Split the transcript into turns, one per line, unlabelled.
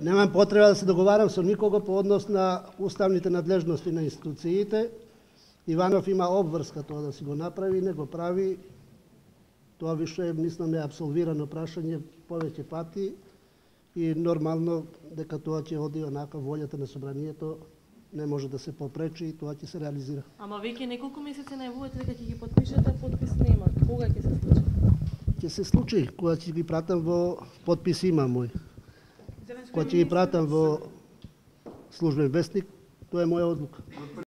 Немам потреба да се договарам со никого по однос на уставните надлежности на институциите. Иванов има обврска тоа да си го направи, не го прави. Тоа више, мислам, е абсолвирано прашање повеќе пати и нормално дека тоа ќе оди онака волјата на собранието не може да се попречи и тоа ќе се реализира.
Ама веќе неколку месеци најавувате дека ќе ги подпишете, подпис нема. Кога ќе се случи?
Ќе се случи кога ќе ги пратам во подпис има мој која ќе ги пратам во службен вестник, тоа е моја одлука.